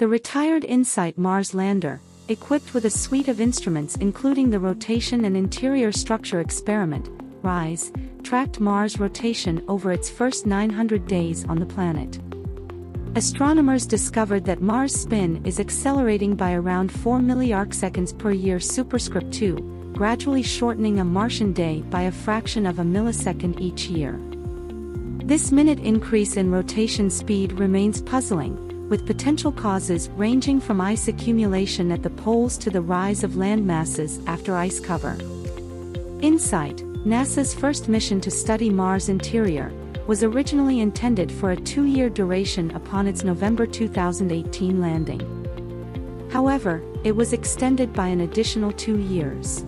The retired InSight Mars lander, equipped with a suite of instruments including the Rotation and Interior Structure Experiment, RISE, tracked Mars' rotation over its first 900 days on the planet. Astronomers discovered that Mars' spin is accelerating by around 4 milliarcseconds per year superscript 2, gradually shortening a Martian day by a fraction of a millisecond each year. This minute increase in rotation speed remains puzzling, with potential causes ranging from ice accumulation at the poles to the rise of land masses after ice cover. InSight, NASA's first mission to study Mars' interior, was originally intended for a two-year duration upon its November 2018 landing. However, it was extended by an additional two years.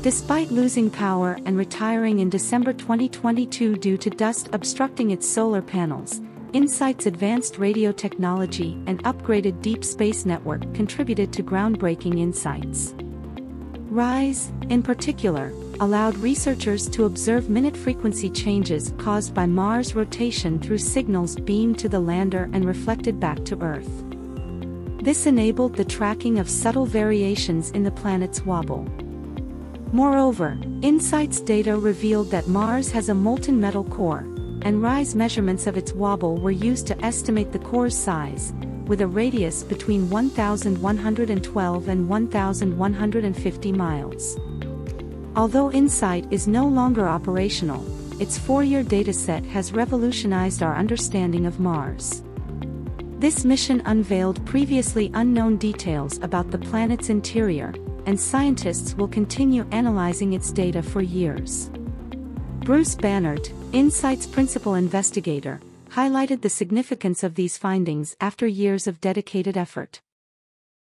Despite losing power and retiring in December 2022 due to dust obstructing its solar panels, InSight's advanced radio technology and upgraded deep space network contributed to groundbreaking insights. RISE, in particular, allowed researchers to observe minute frequency changes caused by Mars' rotation through signals beamed to the lander and reflected back to Earth. This enabled the tracking of subtle variations in the planet's wobble. Moreover, InSight's data revealed that Mars has a molten metal core, and RISE measurements of its wobble were used to estimate the core's size, with a radius between 1,112 and 1,150 miles. Although InSight is no longer operational, its four-year dataset has revolutionized our understanding of Mars. This mission unveiled previously unknown details about the planet's interior, and scientists will continue analyzing its data for years. Bruce Banerdt, InSight's principal investigator, highlighted the significance of these findings after years of dedicated effort.